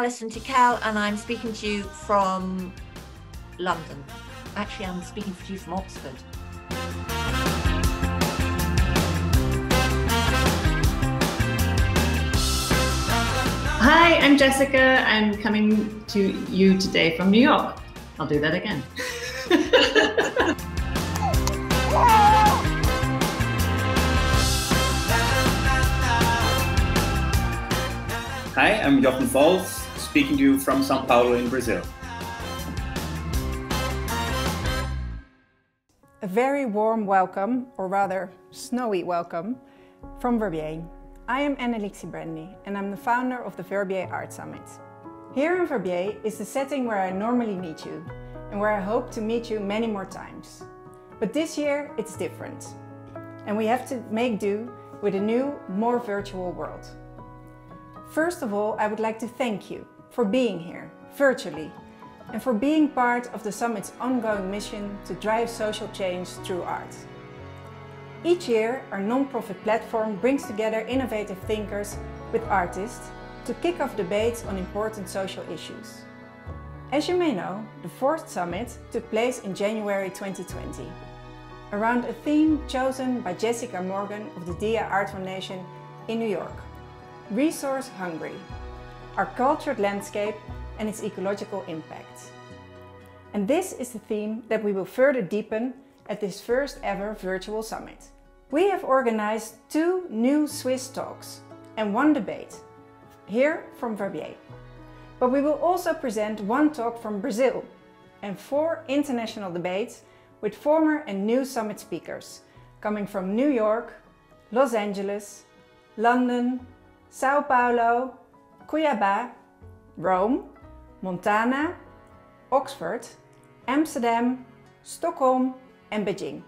Alison Tickell, and I'm speaking to you from London. Actually, I'm speaking to you from Oxford. Hi, I'm Jessica. I'm coming to you today from New York. I'll do that again. Hi, I'm Jochen Volz, speaking to you from Sao Paulo in Brazil. A very warm welcome, or rather snowy welcome, from Verbier. I am Anneliek Sijbrandij and I'm the founder of the Verbier Art Summit. Here in Verbier is the setting where I normally meet you and where I hope to meet you many more times. But this year it's different and we have to make do with a new, more virtual world. First of all, I would like to thank you for being here, virtually, and for being part of the Summit's ongoing mission to drive social change through art. Each year, our non-profit platform brings together innovative thinkers with artists to kick off debates on important social issues. As you may know, the fourth summit took place in January 2020, around a theme chosen by Jessica Morgan of the Dia Art Foundation in New York resource hungry, our cultured landscape and its ecological impact. And this is the theme that we will further deepen at this first ever virtual summit. We have organized two new Swiss talks and one debate, here from Verbier. But we will also present one talk from Brazil and four international debates with former and new summit speakers coming from New York, Los Angeles, London, Sao Paulo, Cuiabá, Rome, Montana, Oxford, Amsterdam, Stockholm and Beijing.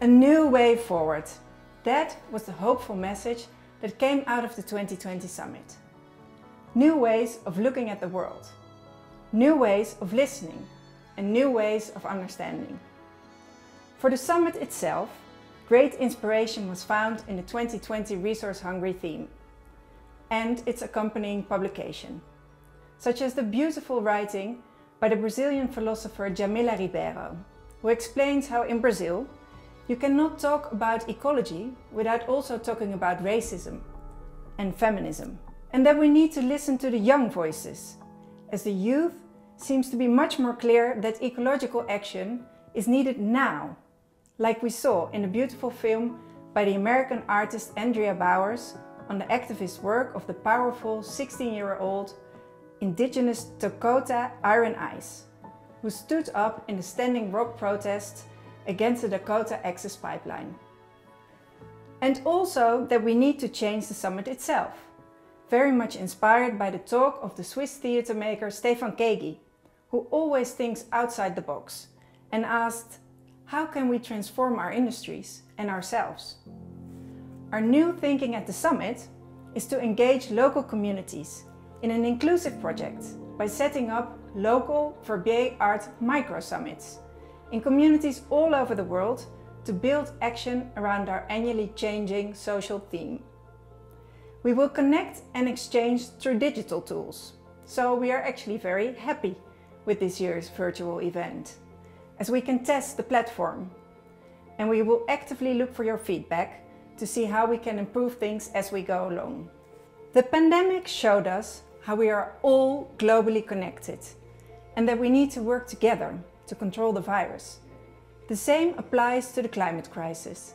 A new way forward. That was the hopeful message that came out of the 2020 summit. New ways of looking at the world. New ways of listening and new ways of understanding. For the summit itself, Great inspiration was found in the 2020 Resource Hungry theme and its accompanying publication, such as the beautiful writing by the Brazilian philosopher Djamila Ribeiro, who explains how in Brazil you cannot talk about ecology without also talking about racism and feminism, and that we need to listen to the young voices, as the youth seems to be much more clear that ecological action is needed now like we saw in the beautiful film by the American artist Andrea Bowers on the activist work of the powerful 16-year-old indigenous Tokata Iron Eyes, who stood up in the Standing Rock protest against the Dakota Access Pipeline. And also that we need to change the summit itself, very much inspired by the talk of the Swiss theatre maker Stefan Kaegi, who always thinks outside the box and asked, how can we transform our industries and ourselves? Our new thinking at the summit is to engage local communities in an inclusive project by setting up local Verbier art micro summits in communities all over the world to build action around our annually changing social theme. We will connect and exchange through digital tools, so we are actually very happy with this year's virtual event as we can test the platform. And we will actively look for your feedback to see how we can improve things as we go along. The pandemic showed us how we are all globally connected and that we need to work together to control the virus. The same applies to the climate crisis.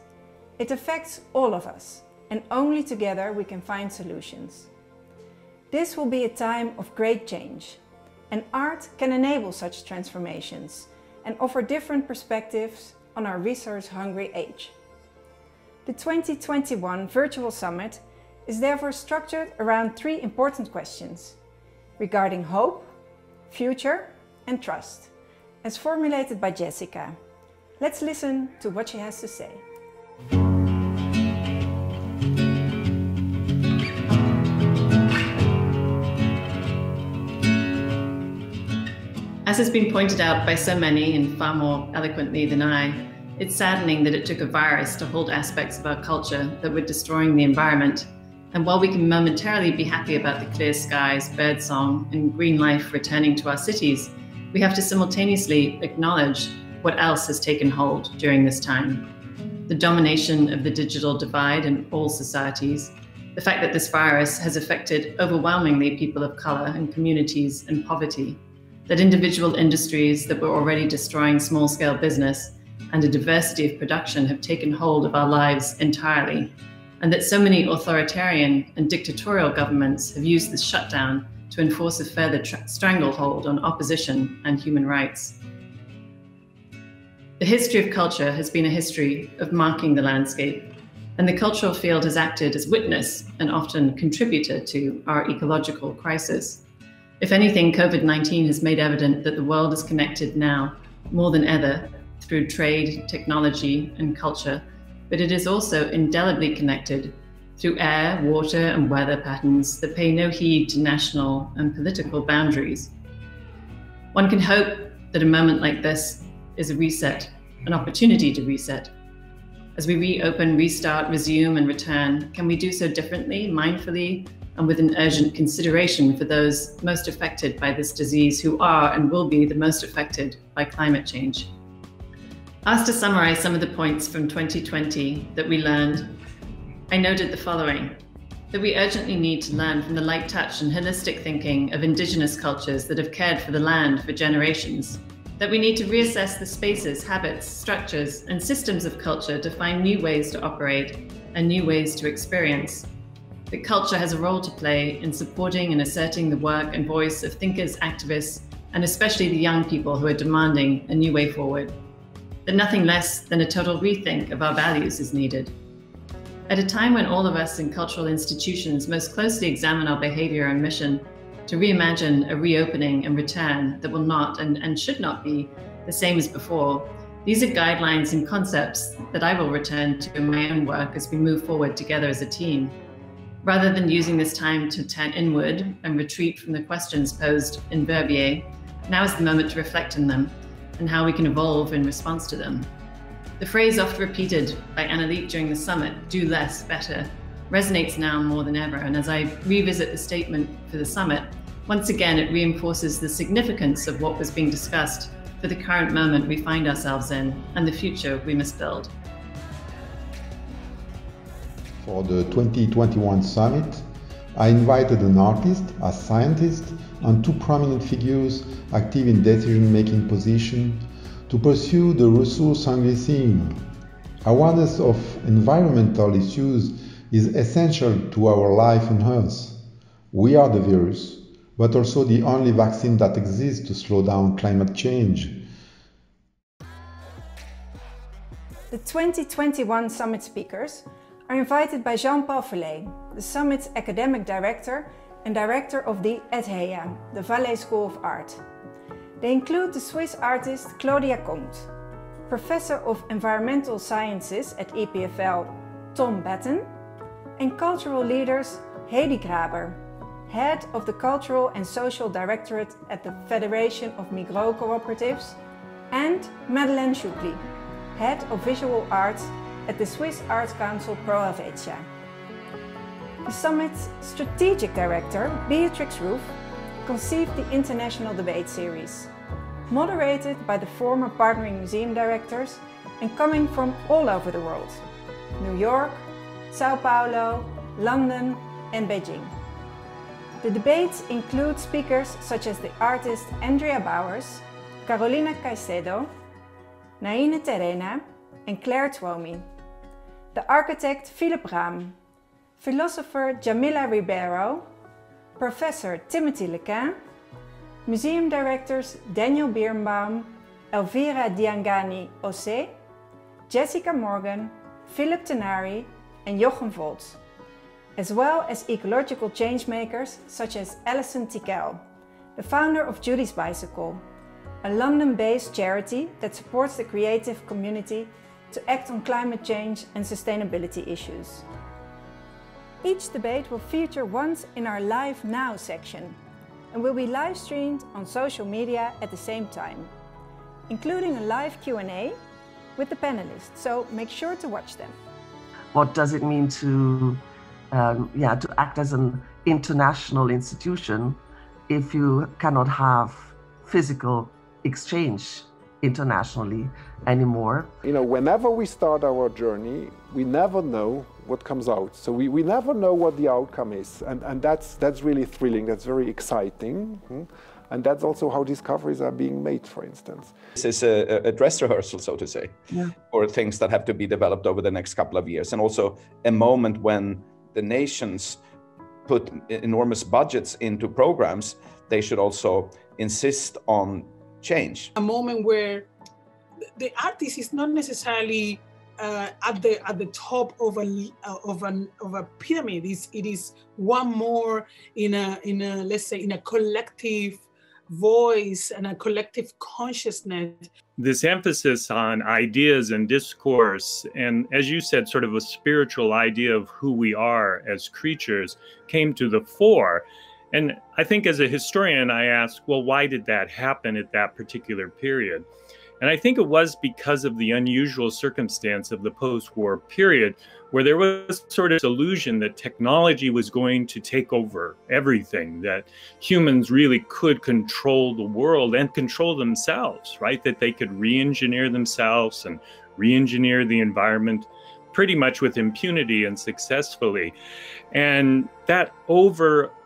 It affects all of us and only together we can find solutions. This will be a time of great change and art can enable such transformations and offer different perspectives on our resource-hungry age. The 2021 Virtual Summit is therefore structured around three important questions regarding hope, future and trust, as formulated by Jessica. Let's listen to what she has to say. As has been pointed out by so many and far more eloquently than I, it's saddening that it took a virus to hold aspects of our culture that were destroying the environment And while we can momentarily be happy about the clear skies, birdsong, and green life returning to our cities, we have to simultaneously acknowledge what else has taken hold during this time. The domination of the digital divide in all societies, the fact that this virus has affected overwhelmingly people of color and communities in poverty, that individual industries that were already destroying small scale business and a diversity of production have taken hold of our lives entirely, and that so many authoritarian and dictatorial governments have used this shutdown to enforce a further stranglehold on opposition and human rights. The history of culture has been a history of marking the landscape, and the cultural field has acted as witness and often contributor to our ecological crisis. If anything, COVID 19 has made evident that the world is connected now more than ever through trade, technology, and culture, but it is also indelibly connected through air, water, and weather patterns that pay no heed to national and political boundaries. One can hope that a moment like this is a reset, an opportunity to reset. As we reopen, restart, resume, and return, can we do so differently, mindfully, and with an urgent consideration for those most affected by this disease who are and will be the most affected by climate change? Asked to summarize some of the points from 2020 that we learned I noted the following that we urgently need to learn from the light touch and holistic thinking of Indigenous cultures that have cared for the land for generations. That we need to reassess the spaces, habits, structures, and systems of culture to find new ways to operate and new ways to experience. That culture has a role to play in supporting and asserting the work and voice of thinkers, activists, and especially the young people who are demanding a new way forward. That nothing less than a total rethink of our values is needed at a time when all of us in cultural institutions most closely examine our behavior and mission to reimagine a reopening and return that will not and, and should not be the same as before, these are guidelines and concepts that I will return to in my own work as we move forward together as a team. Rather than using this time to turn inward and retreat from the questions posed in Verbier, now is the moment to reflect on them and how we can evolve in response to them. The phrase oft repeated by Anneliek during the summit, do less, better, resonates now more than ever. And as I revisit the statement for the summit, once again it reinforces the significance of what was being discussed for the current moment we find ourselves in and the future we must build. For the 2021 summit, I invited an artist, a scientist, and two prominent figures active in decision making positions to pursue the resource-hungry theme. Awareness of environmental issues is essential to our life on Earth. We are the virus, but also the only vaccine that exists to slow down climate change. The 2021 summit speakers are invited by Jean-Paul Felley, the summit's academic director and director of the EDHEA, the Valais School of Art. They include the Swiss artist Claudia Comte, Professor of Environmental Sciences at EPFL Tom Battin, and cultural leaders Hedy Graber, Head of the Cultural and Social Directorate at the Federation of Migros Cooperatives, and Madeleine Schuppli, Head of Visual Arts at the Swiss Arts Council Pro Helvetia. The summit's strategic director, Beatrix Ruf, conceived the International Debate Series, moderated by the former partnering museum directors and coming from all over the world New York, Sao Paulo, London, and Beijing. The debates include speakers such as the artist Andrea Bowers, Carolina Caycedo, Naine Terena, and Clare Twomey, the architect Philip Rahm, philosopher Djamila Ribeiro, Professor Timothy LeCain, Museum Directors Daniel Birnbaum, Elvira Dyangani Ose, Jessica Morgan, Philip Tinari, and Jochen Volz, as well as ecological changemakers such as Alison Tickell, the founder of Julie's Bicycle, a London based charity that supports the creative community to act on climate change and sustainability issues. Each debate will feature once in our Live Now section and will be live streamed on social media at the same time, including a live Q&A with the panelists, so make sure to watch them. What does it mean to um, yeah, to act as an international institution if you cannot have physical exchange internationally anymore. You know, whenever we start our journey, we never know what comes out. So we, we never know what the outcome is. And, and that's, that's really thrilling, that's very exciting. Hmm? And that's also how discoveries are being made, for instance. This is a, a dress rehearsal, so to say, yeah. for things that have to be developed over the next couple of years. And also a moment when the nations put enormous budgets into programs, they should also insist on change. A moment where the artist is not necessarily uh, at the at the top of a uh, of an of a pyramid. It's, it is one more in a in a let's say in a collective voice and a collective consciousness. This emphasis on ideas and discourse, and as you said, sort of a spiritual idea of who we are as creatures, came to the fore. And I think as a historian, I ask, well, why did that happen at that particular period? And I think it was because of the unusual circumstance of the post war period, where there was sort of illusion that technology was going to take over everything, that humans really could control the world and control themselves, right? That they could re engineer themselves and re engineer the environment pretty much with impunity and successfully. And that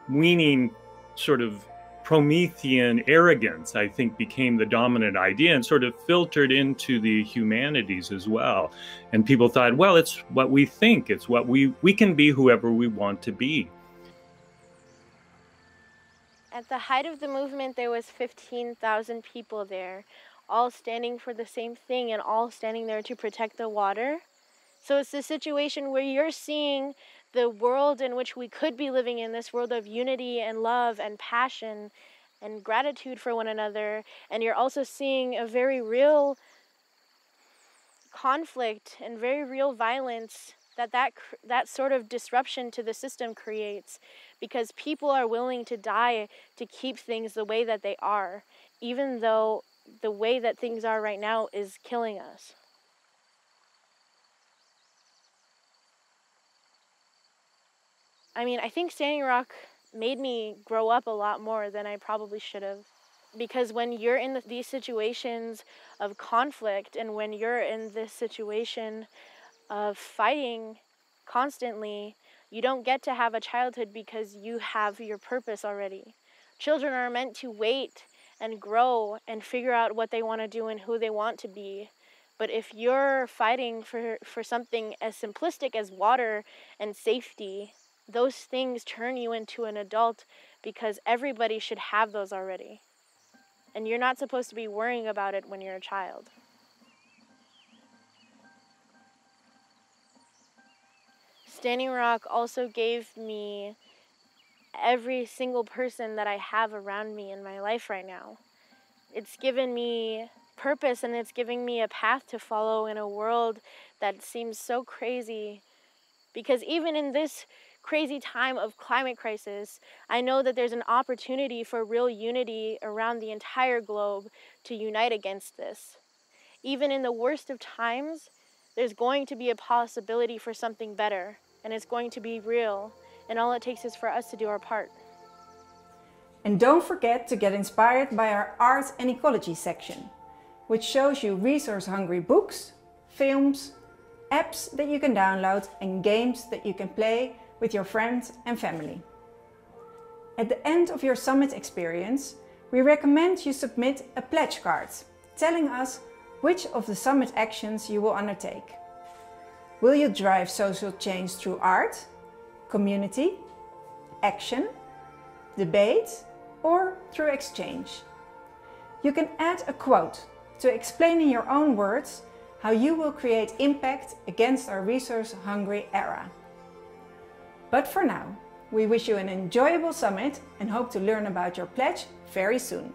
overweening sort of Promethean arrogance, I think, became the dominant idea and sort of filtered into the humanities as well. And people thought, well, it's what we think, it's what we, we can be whoever we want to be. At the height of the movement, there was 15,000 people there, all standing for the same thing and all standing there to protect the water. So it's a situation where you're seeing the world in which we could be living in this world of unity and love and passion and gratitude for one another. And you're also seeing a very real conflict and very real violence that that that sort of disruption to the system creates because people are willing to die to keep things the way that they are even though the way that things are right now is killing us I mean, I think Standing Rock made me grow up a lot more than I probably should have. Because when you're in these situations of conflict and when you're in this situation of fighting constantly, you don't get to have a childhood because you have your purpose already. Children are meant to wait and grow and figure out what they want to do and who they want to be. But if you're fighting for, for something as simplistic as water and safety, those things turn you into an adult because everybody should have those already. And you're not supposed to be worrying about it when you're a child. Standing Rock also gave me every single person that I have around me in my life right now. It's given me purpose and it's giving me a path to follow in a world that seems so crazy. Because even in this crazy time of climate crisis, I know that there's an opportunity for real unity around the entire globe to unite against this. Even in the worst of times, there's going to be a possibility for something better, and it's going to be real, and all it takes is for us to do our part. And don't forget to get inspired by our Arts and Ecology section, which shows you resource-hungry books, films, apps that you can download and games that you can play with your friends and family. At the end of your summit experience, we recommend you submit a pledge card telling us which of the summit actions you will undertake. Will you drive social change through art, community, action, debate, or through exchange? You can add a quote to explain in your own words how you will create impact against our resource-hungry era. But for now, we wish you an enjoyable summit and hope to learn about your pledge very soon.